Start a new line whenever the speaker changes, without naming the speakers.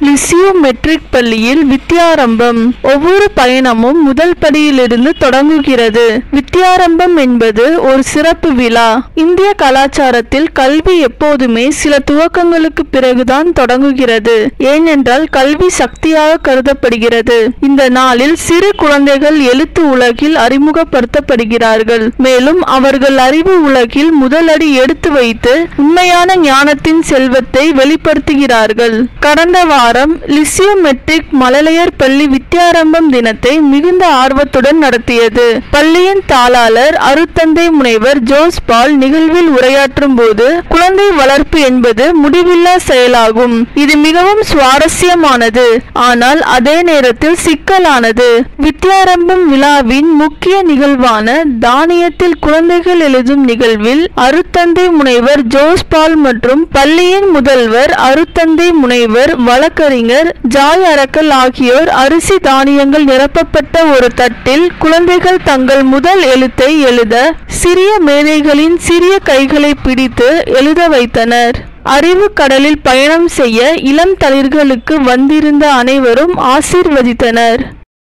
லிசியோ matric பள்ளியில் வித்யாரம்பம் ஒவ்வொரு பயணமும் முதல் படியிலிருந்து தொடங்குகிறது. வித்யாரம்பம் என்பது ஒரு சிறப்பு விழா. இந்திய கலாச்சாரத்தில் கல்வி எப்போதுமே சில துவக்கங்களுக்கு பிறகுதான் தொடங்குகிறது. ஏனென்றால் கல்வி சக்தியாக கருதப்படுகிறது. இந்த நாளில் சிறு குழந்தைகள் எழுத்து உலகில் அறிமுகப்படுத்தப்படுகிறார்கள். மேலும் அவர்கள் அறிவு உலகில் முதலடி எடுத்து வைத்து உண்மையான ஞானத்தின் செல்வத்தை வெளிப்படுத்துகிறார்கள். கடந்த வாரம் லிசியோ மெட்ரிக் மழலையர் பள்ளி வித்யாரம்பம் தினத்தை மிகுந்த ஆர்வத்துடன் நடத்தியது. பள்ளியின் தாளாளர் அருத்தந்தை முனைவர் ஜோஸ் பால் நிகழ்வில் உரையாற்றும் போது குழந்தை வளர்ப்பு என்பது முடிவில்லா செயலாகும். இது மிகவும் சுவாரஸ்யமானது. ஆனால் அதே நேரத்தில் சிக்கலானது. வித்யாரம்பம் விழாவின் முக்கிய நிகழ்வான தானியத்தில் குழந்தைகள் எழுதும் நிகழ்வில் அருத்தந்தை முனைவர் ஜோஸ் பால் மற்றும் பள்ளியின் முதல்வர் அருத்தந்தை முனைவர் வழக்கு வழக்கறிஞர் ஜாய் அரக்கல் ஆகியோர் அரிசி தானியங்கள் நிரப்பப்பட்ட ஒரு தட்டில் குழந்தைகள் தங்கள் முதல் எழுத்தை எழுத சிறிய மேதைகளின் சிறிய கைகளை பிடித்து எழுத வைத்தனர். அறிவு கடலில் பயணம் செய்ய இளம் தளிர்களுக்கு வந்திருந்த அனைவரும் ஆசீர்வதித்தனர்.